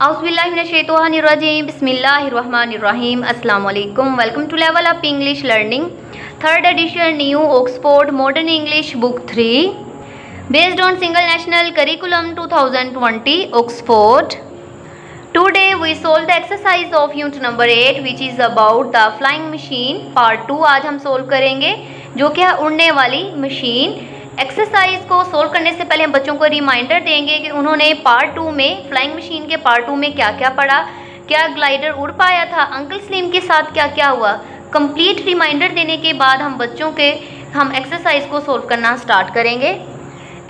अस्सलाम वालेकुम welcome to Level Up English Learning third edition New Oxford Modern English book three based on Single National Curriculum 2020 Oxford today we solve the exercise of unit number eight which is about the flying machine part two आज हम solve करेंगे, जो कि उड़ने वाली machine exercise को solve करने से पहले हम बच्चों को रिमाइंडर देंगे कि उन्होंने पार्ट टू में फ्लाइंग मशीन के पार्ट टू में क्या क्या पढ़ा, क्या ग्लाइडर उड़ पाया था अंकल स्लीम के साथ क्या क्या हुआ। कंप्लीट रिमाइंडर देने के बाद हम बच्चों के, हम एक्सरसाइज को सोल्व करना स्टार्ट करेंगे।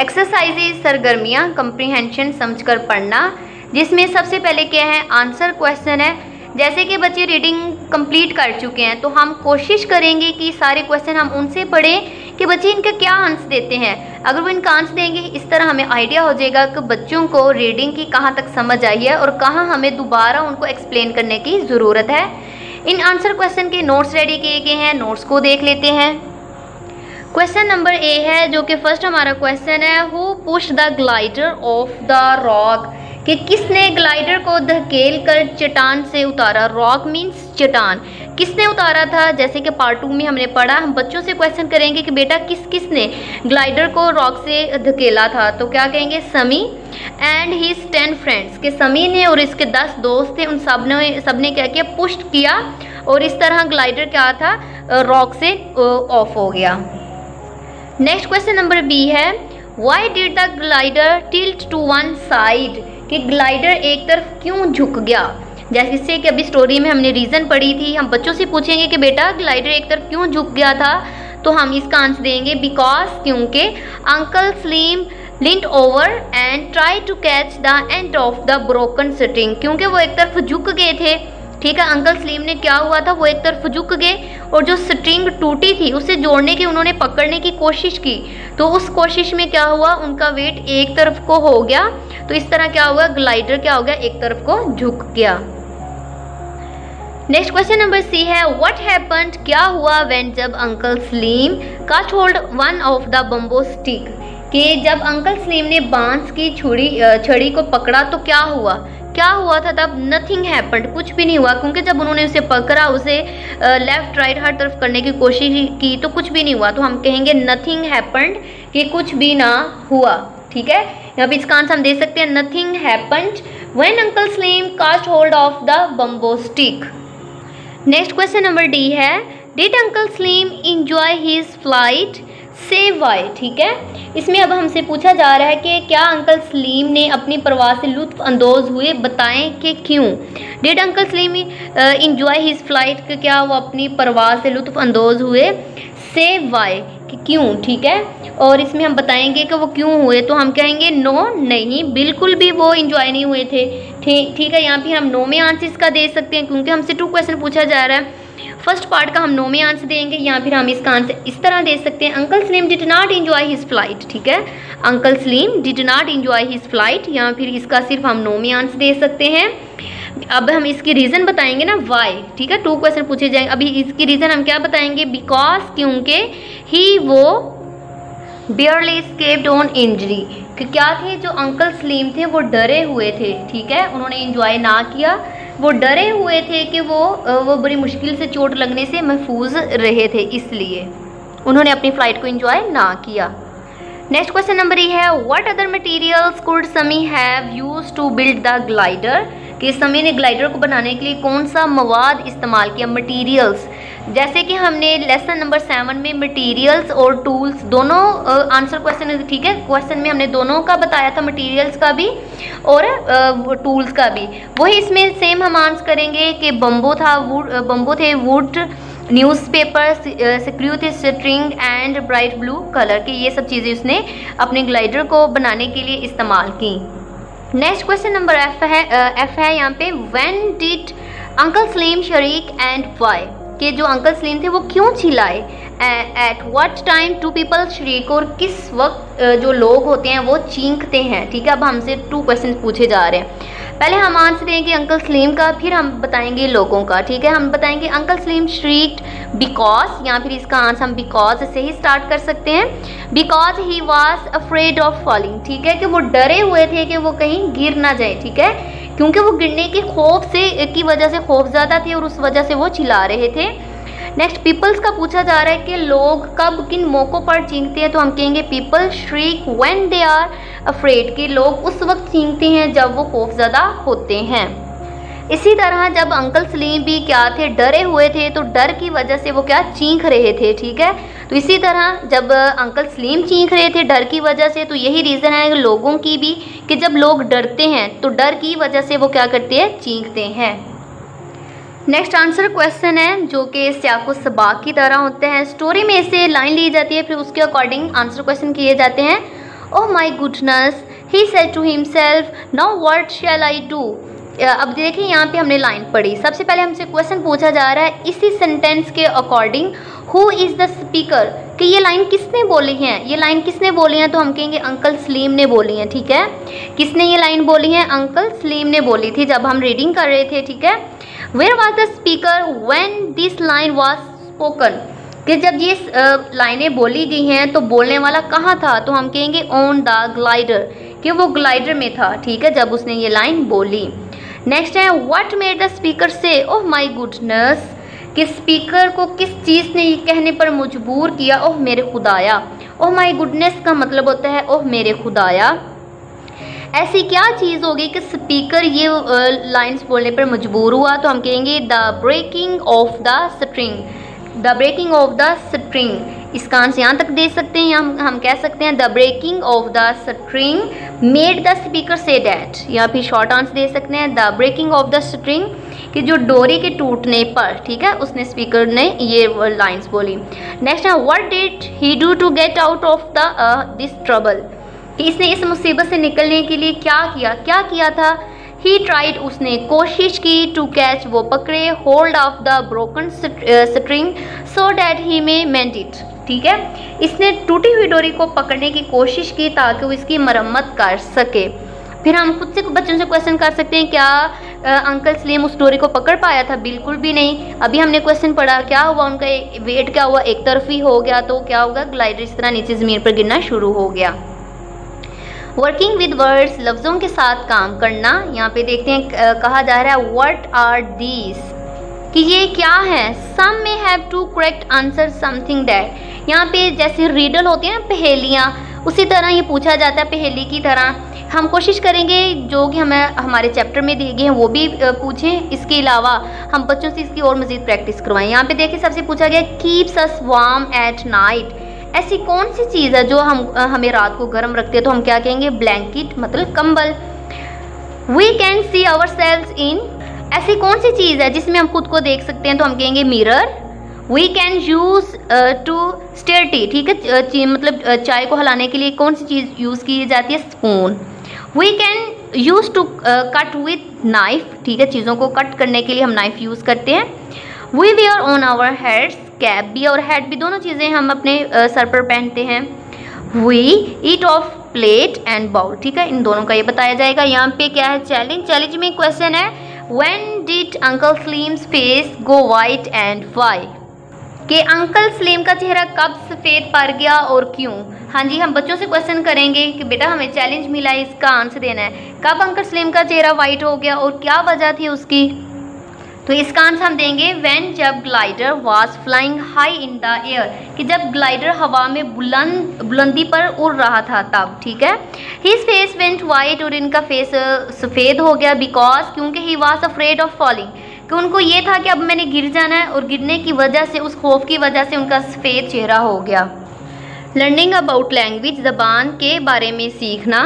एक्सरसाइज सरगर्मियाँ कंप्रीहेंशन समझकर पढ़ना, जिसमें सबसे पहले क्या है आंसर क्वेश्चन है। जैसे कि बच्चे रीडिंग कंप्लीट कर चुके हैं तो हम कोशिश करेंगे कि सारे क्वेश्चन हम उनसे पढ़ें कि बच्चे इनका क्या आंसर देते हैं। अगर वो इनका आंसर देंगे, इस तरह हमें आइडिया हो जाएगा कि बच्चों को रीडिंग की कहाँ तक समझ आई है और कहाँ हमें दोबारा उनको एक्सप्लेन करने की ज़रूरत है। इन आंसर क्वेश्चन के नोट्स रेडी किए गए हैं, नोट्स को देख लेते हैं। क्वेश्चन नंबर ए है, जो कि फ़र्स्ट हमारा क्वेश्चन है who push the glider off the rock कि किसने ग्लाइडर को धकेल कर चट्टान से उतारा? रॉक मीन्स चट्टान। किसने उतारा था? जैसे कि पार्ट टू में हमने पढ़ा, हम बच्चों से क्वेश्चन करेंगे कि बेटा किस किसने ग्लाइडर को रॉक से धकेला था? तो क्या कहेंगे? Sami and his ten friends के समी ने और इसके दस दोस्त थे, उन सबने सबने क्या किया? पुष्ट किया और इस तरह ग्लाइडर क्या था? रॉक से ऑफ़ हो गया। नेक्स्ट क्वेश्चन नंबर बी है why did the glider tilt to one side कि ग्लाइडर एक तरफ़ क्यों झुक गया? जैसे कि अभी स्टोरी में हमने रीज़न पढ़ी थी। हम बच्चों से पूछेंगे कि बेटा ग्लाइडर एक तरफ़ क्यों झुक गया था? तो हम इसका आंसर देंगे बिकॉज़ क्योंकि uncle Salim leant over and try to catch the end of the broken sitting क्योंकि वो एक तरफ़ झुक गए थे। ठीक है अंकल सलीम ने क्या हुआ था? वो एक तरफ़ झुक गए और जो स्ट्रिंग टूटी थी, उसे जोड़ने की, उन्होंने पकड़ने की कोशिश की। तो उस कोशिश में क्या हुआ? उनका वेट एक तरफ़ को हो गया। तो इस तरह क्या हुआ? ग्लाइडर क्या हो गया? एक तरफ़ को झुक गया। नेक्स्ट क्वेश्चन नंबर सी है व्हाट हैपेंड क्या हुआ व्हेन जब uncle Salim caught hold one of the bamboo stick कि जब अंकल सलीम ने बाँस की छुड़ी छड़ी को पकड़ा तो क्या हुआ? क्या हुआ था तब? नथिंग हैपन्ड कुछ भी नहीं हुआ, क्योंकि जब उन्होंने उसे पकड़ा, उसे लेफ़्ट राइट हर तरफ़ करने की कोशिश की तो कुछ भी नहीं हुआ। तो हम कहेंगे नथिंग हैपन्ड कि कुछ भी ना हुआ, ठीक है? यहाँ पे इसका आंसर हम दे सकते हैं nothing happened when uncle Salim caught hold of the bamboo stick next question number D है did uncle Salim enjoy his flight say why ठीक है? इसमें अब हमसे पूछा जा रहा है कि क्या अंकल सलीम ने अपनी प्रवास से लुत्फ अंदोज हुए? बताएँ कि क्यों? Did uncle Salim enjoy his flight क्या वो अपनी प्रवास से लुत्फ अंदोज हुए से वाई क्यों? ठीक है? और इसमें हम बताएँगे कि वो क्यों हुए तो हम कहेंगे नो नहीं, बिल्कुल भी वो इंजॉय नहीं हुए थे। ठीक है, यहाँ पे हम नो में आंसर इसका दे सकते हैं, क्योंकि हमसे टू क्वेश्चन पूछा जा रहा है। फ़र्स्ट पार्ट का हम नो में आंसर देंगे या फिर हम इसका आंसर इस तरह दे सकते हैं। Uncle Salim did not enjoy his flight ठीक है? Uncle Salim did not enjoy his flight या फिर इसका सिर्फ़ हम नो में आंसर दे सकते हैं। अब हम इसकी रीज़न बताएँगे ना वाई ठीक है? टू क्वेश्चन पूछे जाएँगे अभी इसकी रीज़न हम क्या बताएँगे? बिकॉज़ क्योंकि ही वो बियरली स्केप्ड ऑन इंजरी कि क्या थे? जो अंकल सलीम थे, वो डरे हुए थे, ठीक है? उन्होंने इंजॉय ना किया। वो डरे हुए थे कि वो वो बड़ी मुश्किल से चोट लगने से महफूज रहे थे, इसलिए। उन्होंने अपनी फ़्लाइट को इंजॉय ना किया। नेक्स्ट क्वेश्चन नंबर ये है what other materials could Sami have use to build the glider कि समी ने ग्लाइडर को बनाने के लिए कौन सा मवाद इस्तेमाल किया मटेरियल्स जैसे कि हमने लेसन नंबर सेवन में मटेरियल्स और टूल्स दोनों आंसर क्वेश्चन ठीक है? क्वेश्चन में हमने दोनों का बताया था मटेरियल्स का भी और टूल्स का भी। वही इसमें सेम हम आंसर करेंगे कि बम्बो था वुड बम्बो थे वुड न्यूज़पेपर सिक्रू थे string and bright blue colour के। ये सब चीज़ें उसने अपने ग्लाइडर को बनाने के लिए इस्तेमाल की। नेक्स्ट क्वेश्चन नंबर एफ़ है एफ़ है यहाँ पे when did uncle Salim shriek and why कि जो अंकल सलीम थे, वो क्यों चिल्लाए? At what time do people shriek और किस वक्त जो लोग होते हैं, वो चीखते हैं? ठीक है, अब हमसे टू क्वेश्चन पूछे जा रहे हैं। पहले हम आंसर देंगे अंकल सलीम का, फिर हम बताएँगे लोगों का, ठीक है? हम बताएँगे अंकल सलीम श्रीक्ड बिकॉज़ या फिर इसका आंसर हम बिकॉज़ से ही स्टार्ट कर सकते हैं। Because he was afraid of falling ठीक है? कि वो डरे हुए थे कि वो कहीं गिर ना जाए, ठीक है? क्योंकि वो गिरने के खौफ से, की वजह से खौफ ज़्यादा थे और उस वजह से वो चिल्ला रहे थे। नेक्स्ट पीपल्स का पूछा जा रहा है कि लोग कब किन मौक़ों पर चीखते हैं तो हम कहेंगे people shriek when they are afraid कि लोग उस वक्त चीखते हैं जब वो खौफ ज़्यादा होते हैं। इसी तरह जब अंकल सलीम भी क्या थे, डरे हुए थे तो डर की वजह से वो क्या चीख रहे थे, ठीक है? तो इसी तरह जब अंकल सलीम चीख रहे थे डर की वजह से तो यही रीज़न है लोगों की भी कि जब लोग डरते हैं तो डर की वजह से वो क्या करते हैं? चीखते हैं। नेक्स्ट आंसर क्वेश्चन है, जो कि सियाको सबाक की तरह होते हैं। स्टोरी में से लाइन ली जाती है, फिर उसके अकॉर्डिंग आंसर क्वेश्चन किए जाते हैं। ओह my goodness he said to himself now what shall I do अब देखिए यहाँ पे हमने लाइन पढ़ी। सबसे पहले हमसे क्वेश्चन पूछा जा रहा है, इसी सेंटेंस के according who is the speaker कि ये लाइन किसने बोली है? ये लाइन किसने बोली है? तो हम कहेंगे अंकल सलीम ने बोली है, ठीक है? किसने ये लाइन बोली है? अंकल सलीम ने बोली थी, जब हम रीडिंग कर रहे थे, ठीक है? Where was the speaker when this line was spoken कि जब ये लाइनें बोली गई हैं तो बोलने वाला कहाँ था? तो हम कहेंगे ऑन द ग्लाइडर कि वो ग्लाइडर में था, ठीक है? जब उसने ये लाइन बोली। नेक्स्ट है what made the speaker say oh my goodness कि स्पीकर को किस चीज़ ने ये कहने पर मजबूर किया, ओह मेरे खुदाया। ओह माय गुडनेस का मतलब होता है, ओह मेरे खुदाया। ऐसी क्या चीज़ होगी कि स्पीकर ये लाइंस बोलने पर मजबूर हुआ? तो हम कहेंगे the breaking of the string the breaking of the string. इसका आंसर यहाँ तक दे सकते हैं, हम हम कह सकते हैं the breaking of the string made the speaker say that. या फिर शॉर्ट आंसर दे सकते हैं, the breaking of the string कि जो डोरी के टूटने पर, ठीक है, उसने स्पीकर ने ये लाइंस बोली। नेक्स्ट है what did he do to get out of the this trouble कि इसने इस मुसीबत से निकलने के लिए क्या किया? क्या किया था? ही ट्राइड उसने कोशिश की टू कैच वो पकड़े hold of the broken string so that he may mend it ठीक है? इसने टूटी हुई डोरी को पकड़ने की कोशिश की ताकि वो इसकी मरम्मत कर सके। फिर हम खुद से बच्चों से क्वेश्चन कर सकते हैं क्या आ, अंकल सलीम उस डोरी को पकड़ पाया था? बिल्कुल भी नहीं। अभी हमने क्वेश्चन पढ़ा क्या हुआ? उनका वेट क्या हुआ? एक तरफ़ ही हो गया तो क्या होगा? ग्लाइडर इस तरह नीचे ज़मीन पर गिरना शुरू हो गया। वर्किंग विद वर्ड्स लफ्ज़ों के साथ काम करना यहाँ पे देखते हैं कहा जा रहा है वट आर दीज कि ये क्या है सम में have to correct answer something that यहाँ पे जैसे रीडल होती है ना पहेलियाँ उसी तरह ये पूछा जाता है पहेली की तरह हम कोशिश करेंगे जो कि हमें हमारे चैप्टर में दिए गए हैं वो भी पूछें इसके अलावा हम बच्चों से इसकी और मज़ीद प्रैक्टिस करवाएँ यहाँ पे देखिए सबसे पूछा गया keeps us warm at night ऐसी कौन सी चीज़ है जो हम हमें रात को गर्म रखते हैं? तो हम क्या कहेंगे? ब्लैंकेट मतलब कंबल। We can see ourselves in ऐसी कौन सी चीज़ है जिसमें हम खुद को देख सकते हैं? तो हम कहेंगे mirror we can use to stir tea ठीक है? मतलब चाय को हलाने के लिए कौन सी चीज़ यूज़ की जाती है? Spoon we can use to cut with knife ठीक है? चीज़ों को कट करने के लिए हम नाइफ यूज़ करते हैं। We wear on our heads cap भी और हेड भी, दोनों चीज़ें हम अपने सर पर पहनते हैं। We eat off plate and bowl ठीक है? इन दोनों का ये बताया जाएगा। यहाँ पे क्या है? चैलेंज चैलेंज में क्वेश्चन है। When did uncle Salim's face go white and why कि अंकल सलीम का चेहरा कब सफ़ेद पड़ गया और क्यों? हाँ जी, हम बच्चों से क्वेश्चन करेंगे कि बेटा हमें चैलेंज मिला है, इसका आंसर देना है। कब अंकल सलीम का चेहरा वाइट हो गया और क्या वजह थी उसकी? तो इसका आंसर हम देंगे व्हेन जब glider was flying high in the air कि जब ग्लाइडर हवा में बुलंद, बुलंदी पर उड़ रहा था तब, ठीक है? हिज फेस वेंट वाइट और इनका फेस सफ़ेद हो गया बिकॉज़ क्योंकि he was afraid of falling कि उनको ये था कि अब मैंने गिर जाना है और गिरने की वजह से, उस खौफ की वजह से उनका सफ़ेद चेहरा हो गया। लर्निंग अबाउट लैंग्वेज ज़बान के बारे में सीखना।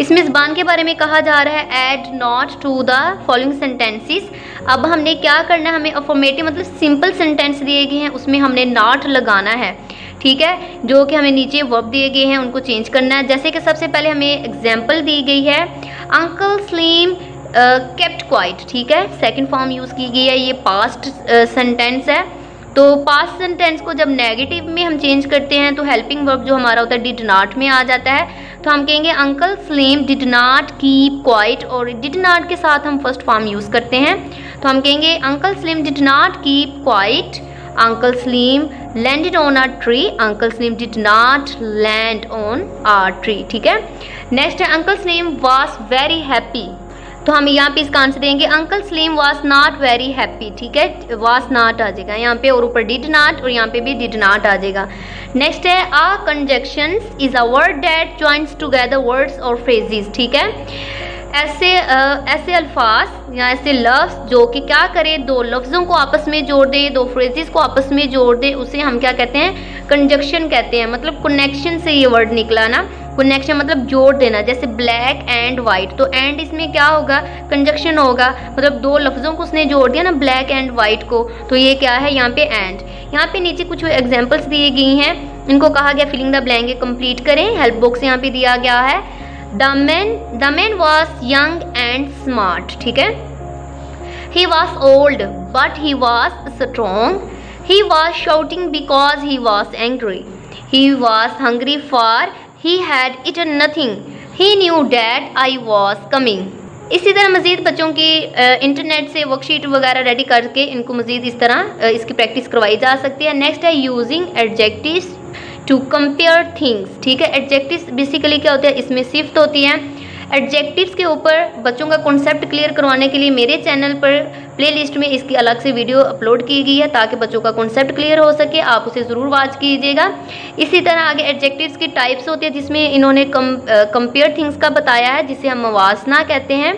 इसमें ज़बान के बारे में कहा जा रहा है add not to the following sentences अब हमने क्या करना है? हमें अफॉर्मेटिव मतलब सिंपल सेंटेंस दिए गए हैं उसमें हमने नॉट लगाना है। ठीक है? जो कि हमें नीचे वर्ब दिए गए हैं उनको चेंज करना है। जैसे कि सबसे पहले हमें एग्ज़ाम्पल दी गई है। अंकल स्लीम केप्ट क्वाइट ठीक है? सेकेंड फॉर्म यूज़ की गई है। ये पास्ट सेंटेंस uh, है। तो पास्ट सेंटेंस को जब नेगेटिव में हम चेंज करते हैं तो हेल्पिंग वर्ब जो हमारा होता है डिड नॉट में आ जाता है। तो हम कहेंगे uncle Salim did not keep quiet और डिड नॉट के साथ हम फ़र्स्ट फॉर्म यूज़ करते हैं। तो हम कहेंगे uncle Salim did not keep quiet uncle Salim landed on a tree uncle Salim did not land on a tree ठीक है? नेक्स्ट है uncle Salim was very happy तो हम यहाँ पे इसका आंसर देंगे uncle Salim was not very happy ठीक है? वॉज़ नॉट आ जाएगा। यहाँ पे और ऊपर डिड नॉट और यहाँ पे भी डिड नॉट आ जाएगा। नेक्स्ट है a conjunction is a word that joins together words और फ्रेजेस ठीक है? ऐसे आ, ऐसे अल्फाज या ऐसे लफ्ज़ जो कि क्या करें दो लफ्ज़ों को आपस में जोड़ दे दो फ्रेजेस को आपस में जोड़ दे उसे हम क्या कहते हैं? कंजक्शन कहते हैं। मतलब कनेक्शन से ये वर्ड निकला ना। कनेक्शन मतलब जोड़ देना, जैसे ब्लैक एंड वाइट तो एंड इसमें क्या होगा? कंजक्शन होगा। मतलब दो लफ्ज़ों को उसने जोड़ दिया ना ब्लैक एंड वाइट को। तो ये क्या है? यहाँ पे एंड यहाँ पे नीचे कुछ एग्जाम्पल्स दिए गई हैं। इनको कहा गया फिलिंग द ब्लैंक कंप्लीट करें। हेल्प बॉक्स यहाँ पे दिया गया है। The man the man was young and smart ठीक है? He was old but he was strong he was shouting because he was angry he was hungry for he had eaten nothing he knew that I was coming इसी तरह मज़ीद बच्चों की internet से worksheet वगैरह ready करके इनको मज़ीद इस तरह इसकी प्रैक्टिस करवाई जा सकती है। नेक्स्ट है using adjectives to compare things ठीक है? एडजेक्टिव्स बेसिकली क्या होते हैं? इसमें शिफ्ट होती हैं। एडजेक्टिव्स के ऊपर बच्चों का कॉन्सेप्ट क्लियर करवाने के लिए मेरे चैनल पर प्लेलिस्ट में इसकी अलग से वीडियो अपलोड की गई है ताकि बच्चों का कॉन्सेप्ट क्लियर हो सके। आप उसे ज़रूर वॉच कीजिएगा। इसी तरह आगे एडजेक्टिव्स की टाइप्स होती है जिसमें इन्होंने कम कंपेयर थिंग्स का बताया है, जिसे हम मवासना कहते हैं।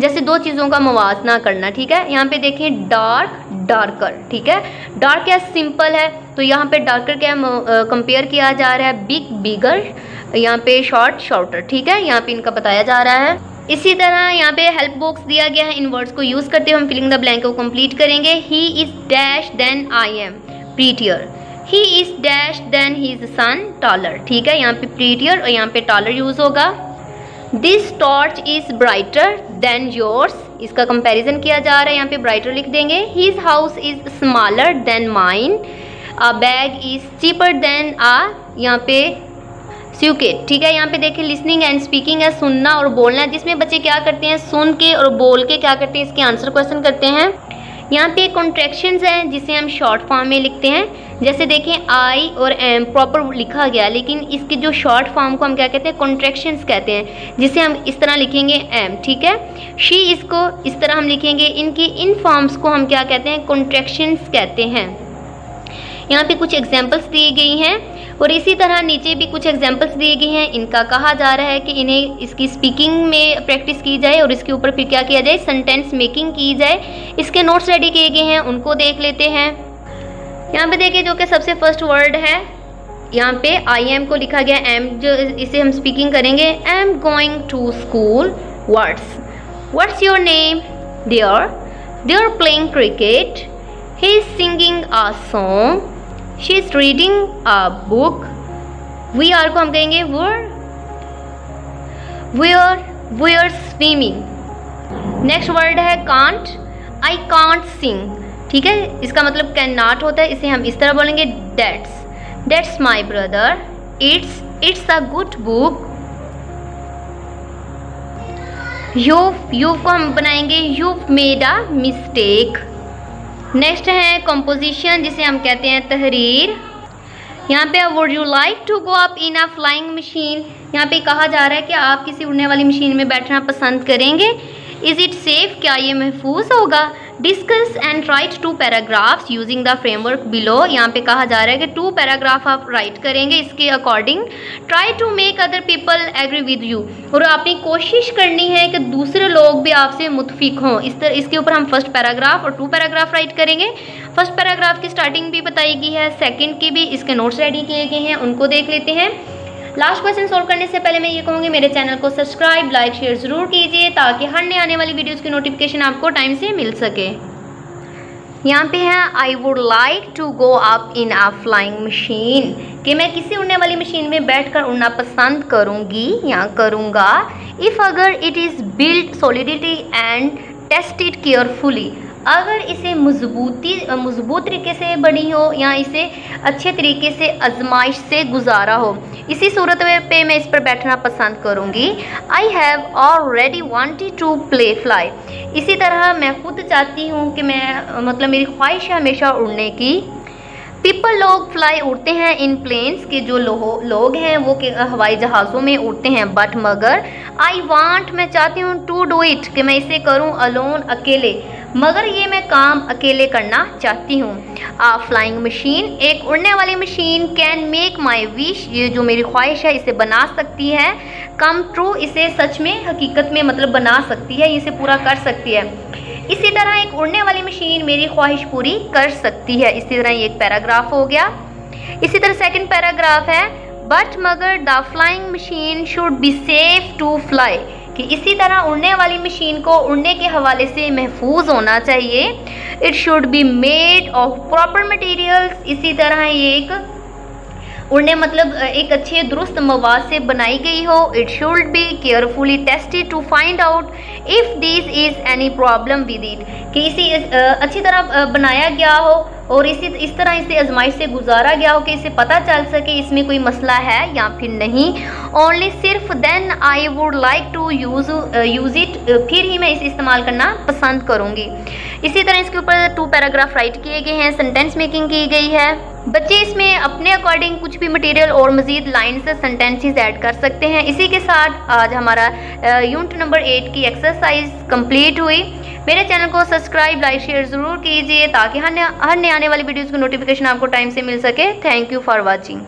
जैसे दो चीज़ों का मवाजना करना, ठीक है? यहाँ पे देखें डार्क डार्कर ठीक है? डार्क क्या सिंपल है तो यहाँ पे डार्कर क्या कंपेयर किया जा रहा है। बिग बिगर यहाँ पे शॉर्ट शॉर्टर ठीक है? यहाँ पे इनका बताया जा रहा है। इसी तरह यहाँ पे हेल्प बॉक्स दिया गया है इन वर्ड्स को यूज़ करते हुए हम फिलिंग द ब्लैंक को कंप्लीट करेंगे। He is dash than I am prettier he is dash than he is son taller ठीक है, यहाँ पे प्रीटियर और यहाँ पे टॉलर यूज़ होगा। This torch is brighter than yours इसका कंपैरिजन किया जा रहा है, यहाँ पे ब्राइटर लिख देंगे। His house is smaller than mine a bag is cheaper than a यहाँ पे स्यूकेट ठीक है, यहाँ पे देखिए लिसनिंग एंड स्पीकिंग है, सुनना और बोलना जिसमें बच्चे क्या करते हैं, सुन के और बोल के क्या करते हैं, इसके आंसर क्वेश्चन करते हैं। यहाँ पे कॉन्ट्रेक्शन हैं, जिसे हम शॉर्ट फॉर्म में लिखते हैं। जैसे देखें आई और एम प्रॉपर लिखा गया, लेकिन इसके जो शॉर्ट फॉर्म को हम क्या कहते हैं कॉन्ट्रेक्शन कहते हैं, जिसे हम इस तरह लिखेंगे एम ठीक है? शी इसको इस तरह हम लिखेंगे, इनकी इन फॉर्म्स को हम क्या कहते हैं कॉन्ट्रेक्शंस कहते हैं। यहाँ पे कुछ एग्जाम्पल्स दी गई हैं। और इसी तरह नीचे भी कुछ एग्जाम्पल्स दिए गए हैं। इनका कहा जा रहा है कि इन्हें इसकी स्पीकिंग में प्रैक्टिस की जाए और इसके ऊपर फिर क्या किया जाए? सेंटेंस मेकिंग की जाए। इसके नोट्स रेडी किए गए हैं, उनको देख लेते हैं। यहाँ पे देखिए जो कि सबसे फ़र्स्ट वर्ड है। यहाँ पे आई एम को लिखा गया एम जो इसे हम स्पीकिंग करेंगे। I am going to school words what's your name there they are playing cricket he is singing a song she is reading a book we are को हम कहेंगे were we are we are swimming next word है can't I can't sing ठीक है? इसका मतलब can not होता है। इसे हम इस तरह बोलेंगे that's that's my brother it's it's a good book you you को हम बनाएँगे you made a mistake next है कंपोजिशन जिसे हम कहते हैं तहरीर। यहाँ पे would you like to go up in a flying machine यहाँ पे कहा जा रहा है कि आप किसी उड़ने वाली मशीन में बैठना पसंद करेंगे। इज़ इट सेफ़ क्या ये महफूज होगा? Discuss and write two paragraphs using the framework below यहाँ पे कहा जा रहा है कि टू पैराग्राफ आप राइट करेंगे इसके according try to make other people agree with you और आपने कोशिश करनी है कि दूसरे लोग भी आपसे मुतफिक हों। इस तरह इसके ऊपर हम फ़र्स्ट पैराग्राफ और टू पैराग्राफ राइट करेंगे। फ़र्स्ट पैराग्राफ की स्टार्टिंग भी बताई गई है सेकेंड की भी, इसके नोट्स रेडी किए गए हैं, उनको देख लेते हैं। लास्ट क्वेश्चन सोल्व करने से पहले मैं ये कहूँगी, मेरे चैनल को सब्सक्राइब, लाइक, शेयर ज़रूर कीजिए ताकि हर नए आने वाली वीडियोज़ की नोटिफिकेशन आपको टाइम से मिल सके। यहाँ पे है I would like to go up in a flying machine कि मैं किसी उड़ने वाली मशीन में बैठकर उड़ना पसंद करूँगी या करूँगा? इफ़ अगर it is build solidity and tested carefully अगर इसे मजबूती मज़बूत तरीके से बनी हो या इसे अच्छे तरीके से आजमाइश से गुजारा हो इसी सूरत में पे मैं इस पर बैठना पसंद करूँगी। I have already wanted to play fly इसी तरह मैं खुद चाहती हूँ कि मैं मतलब मेरी ख्वाहिश है हमेशा उड़ने की। पीपल लोग फ्लाई उड़ते हैं इन प्लेन्स के जो लो, लोग हैं वो के हवाई जहाज़ों में उड़ते हैं। बट मगर आई वांट मैं चाहती हूँ टू डू इट कि मैं इसे करूँ अलोन अकेले। मगर ये मैं काम अकेले करना चाहती हूँ। आ फ्लाइंग मशीन एक उड़ने वाली machine can make my wish ये जो मेरी ख्वाहिश है, इसे बना सकती है। कम ट्रू इसे सच में, हकीकत में मतलब बना सकती है, इसे पूरा कर सकती है। इसी तरह एक उड़ने वाली मशीन मेरी ख्वाहिश पूरी कर सकती है। इसी तरह एक पैराग्राफ हो गया। इसी तरह सेकंड पैराग्राफ है बट मगर the flying machine should be safe to fly कि इसी तरह उड़ने वाली मशीन को उड़ने के हवाले से महफूज होना चाहिए। It should be made of proper materials इसी तरह ये एक उड़ने मतलब एक अच्छे दुरुस्त मवाद से बनाई गई हो। It should be carefully tested to find out if this is any problem with it कि इसी अच्छी तरह बनाया गया हो। और इसी, इस तरह इसे आजमाइश से गुजारा गया हो कि इसे पता चल सके इसमें कोई मसला है या फिर नहीं। ओनली सिर्फ़ then I would like to use use it फिर ही मैं इसे इस्तेमाल करना पसंद करूँगी। इसी तरह इसके ऊपर टू पैराग्राफ राइट किए गए हैं। सेंटेंस मेकिंग की गई है। बच्चे इसमें अपने अकॉर्डिंग कुछ भी मटेरियल और मज़ीद लाइन से सेंटेंसेस ऐड कर सकते हैं। इसी के साथ आज हमारा यूनिट नंबर एट की एक्सरसाइज कंप्लीट हुई। मेरे चैनल को सब्सक्राइब, लाइक, शेयर ज़रूर कीजिए ताकि हर हर नए आने वाली वीडियोज़ की नोटिफिकेशन आपको टाइम से मिल सके। Thank you for watching